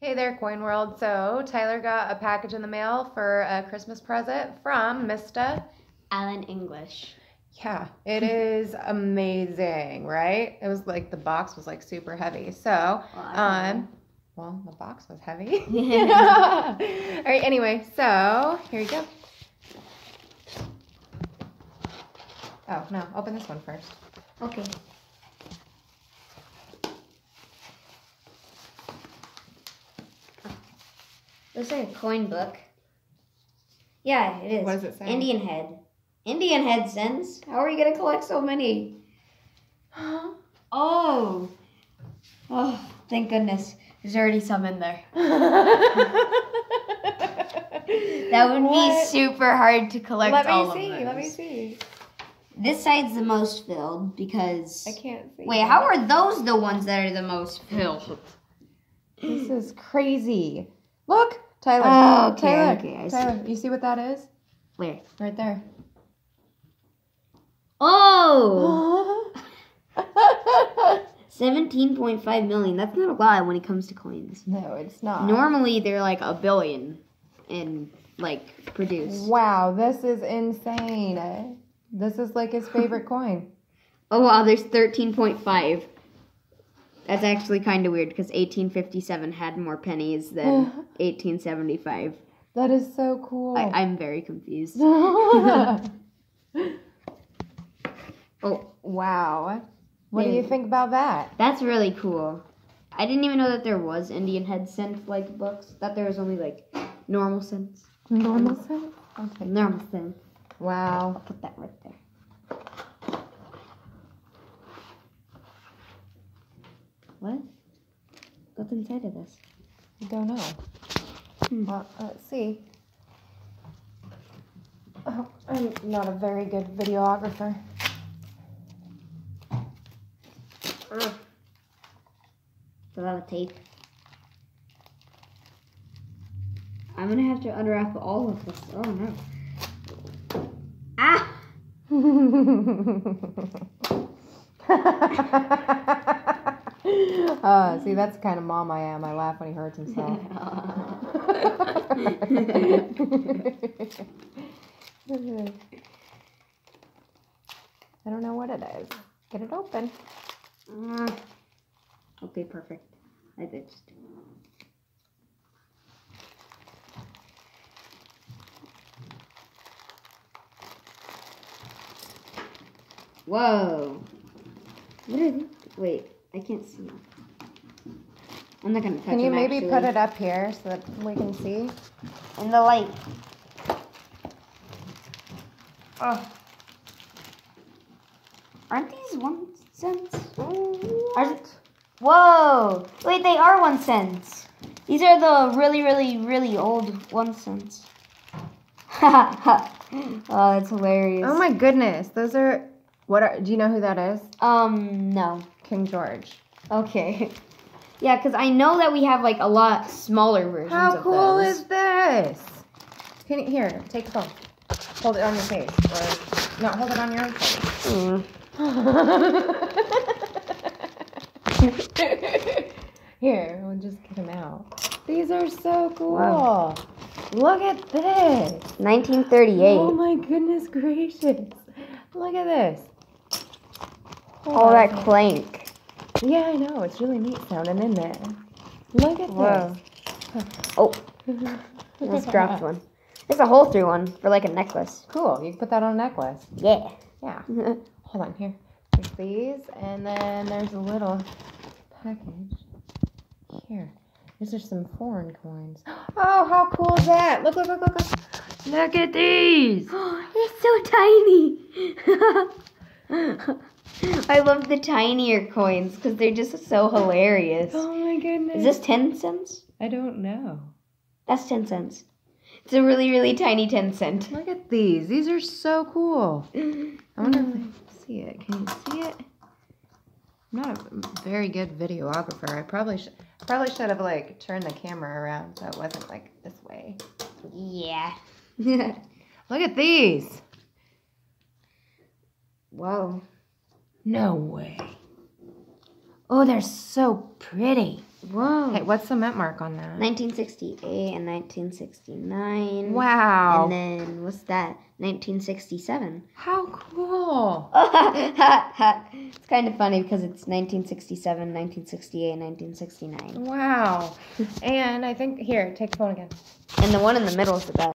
Hey there, Coin World. So, Tyler got a package in the mail for a Christmas present from Mista. Alan English. Yeah, it is amazing, right? It was like the box was like super heavy. So, um, well, the box was heavy. All right, anyway, so here you go. Oh, no, open this one first. Okay. Looks like a coin book. Yeah, it is. What does it say? Indian head. Indian head cents. How are you gonna collect so many? Oh. Oh, thank goodness. There's already some in there. That would be super hard to collect Let all me of see. those. Let me see. This side's the most filled because. I can't see. Wait, how are those the ones that are the most filled? This is crazy. Look, Tyler. Oh, okay, Tyler, okay, I see. Tyler, you see what that is? Where? Right there. Oh! 17.5 million. That's not a lot when it comes to coins. no, it's not. Normally, they're like a billion in like produce. Wow, this is insane. This is like his favorite coin. Oh wow, there's 13.5. That's actually kind of weird because 1857 had more pennies than 1875. That is so cool. I, I'm very confused. Oh, wow. What do you think about that? that's really cool. I didn't even know that there was Indian head cent like books. That there was only like normal cents. Normal sense? Okay. Normal cents. Wow. I'll put that right there. What? What's inside of this? I don't know. Hmm. Well, let's see. Oh, I'm not a very good videographer. It's a lot of tape. I'm gonna have to unwrap all of this. Oh no. Ah! uh, see, that's the kind of mom I am. I laugh when he hurts himself. I don't know what it is. Get it open. Mm. okay, perfect. I just. Whoa. What is it? Wait, I can't see. I'm not gonna touch Can you maybe actually. put it up here so that we can see? in the light? Oh. Aren't these one cents? What? Whoa! Wait, they are one cents. These are the really, really, really old one cents. oh, that's hilarious. Oh my goodness, those are. What are? Do you know who that is? Um, no. King George. Okay. Yeah, because I know that we have like a lot smaller versions How of cool those. is this? Can you, here, take the phone. Hold it on your face, or no, hold it on your own face. Mm. here, we'll just get them out. These are so cool. Wow. Look at this. 1938. Oh my goodness gracious! Look at this. All that clank. Yeah, I know. It's really neat sounding in there. Look at Whoa. this. Oh, almost dropped one. It's a hole through one for like a necklace. Cool. You can put that on a necklace. Yeah. Yeah. Hold on here. There's these, and then there's a little package here. These are some foreign coins. Oh, how cool is that? Look, look, look, look, look. Look at these. it's so tiny. I love the tinier coins because they're just so hilarious. Oh my goodness. Is this 10 cents? I don't know. That's 10 cents. It's a really, really tiny 10 cent. Look at these. These are so cool. Mm-hmm. I wonder if I can see it. Can you see it? I'm not a very good videographer. I probably should probably should have like turned the camera around so it wasn't like this way. Yeah. Look at these. Whoa. No way. Oh, they're so pretty. Whoa. Hey, what's the mint mark on that? 1968 and 1969. Wow. And then what's that? 1967. How cool. it's kind of funny because it's 1967, 1968, and 1969. Wow. And I think, here, take the phone again. And the one in the middle is the best.